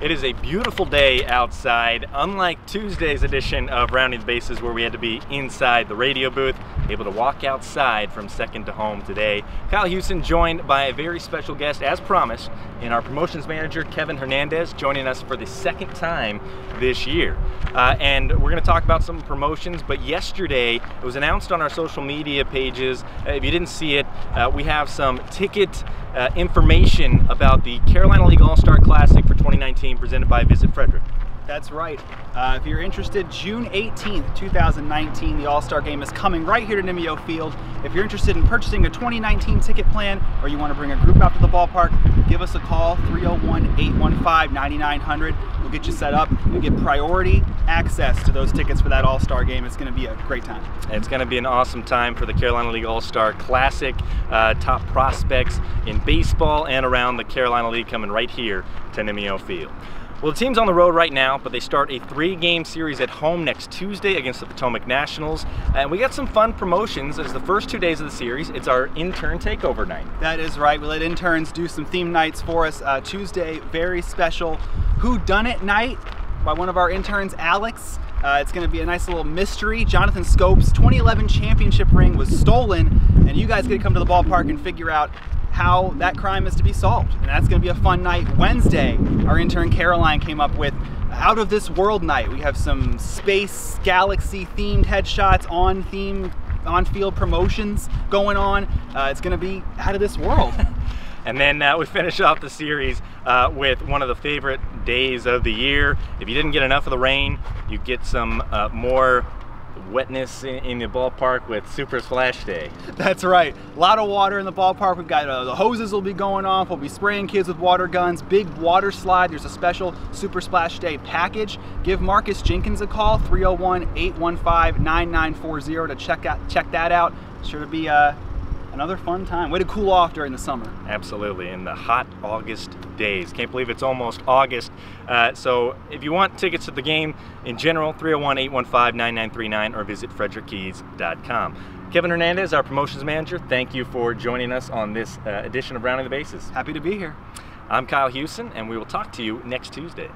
It is a beautiful day outside, unlike Tuesday's edition of Rounding the Bases where we had to be inside the radio booth, able to walk outside from second to home today. Kyle Houston joined by a very special guest, as promised, and our promotions manager, Kevin Hernandez, joining us for the second time this year. Uh, and we're going to talk about some promotions, but yesterday it was announced on our social media pages. Uh, if you didn't see it, uh, we have some ticket uh, information about the Carolina League All-Star Classic for 2019 presented by Visit Frederick. That's right. Uh, if you're interested, June 18th, 2019, the All-Star Game is coming right here to Nymeo Field. If you're interested in purchasing a 2019 ticket plan or you want to bring a group out to the ballpark, give us a call, 301-815-9900. We'll get you set up and get priority access to those tickets for that All-Star Game. It's going to be a great time. It's going to be an awesome time for the Carolina League All-Star Classic. Uh, top prospects in baseball and around the Carolina League coming right here to Nymeo Field. Well, the team's on the road right now, but they start a three-game series at home next Tuesday against the Potomac Nationals. And we got some fun promotions as the first two days of the series. It's our intern takeover night. That is right. We let interns do some theme nights for us. Uh, Tuesday, very special Who Done It night by one of our interns, Alex. Uh, it's going to be a nice little mystery. Jonathan Schoop's 2011 championship ring was stolen, and you guys get to come to the ballpark and figure out how that crime is to be solved. And that's going to be a fun night. Wednesday, our intern Caroline came up with out of this world night. We have some space galaxy themed headshots on theme on field promotions going on. Uh, it's going to be out of this world. And then uh, we finish off the series uh, with one of the favorite days of the year. If you didn't get enough of the rain, you get some uh, more wetness in, in, the ballpark with Super Splash Day. That's right. A lot of water in the ballpark. We've got uh, the hoses will be going off. We'll be spraying kids with water guns. Big water slide. There's a special Super Splash Day package. Give Marcus Jenkins a call 301-815-9940 to check out check that out. Sure to be uh, another fun time. Way to cool off during the summer. Absolutely, in the hot August days. Can't believe it's almost August. Uh, so if you want tickets to the game in general, 301-815-9939 or visit frederickkeys.com. Kevin Hernandez, our promotions manager, thank you for joining us on this uh, edition of Rounding the Bases. Happy to be here. I'm Kyle Houston, and we will talk to you next Tuesday.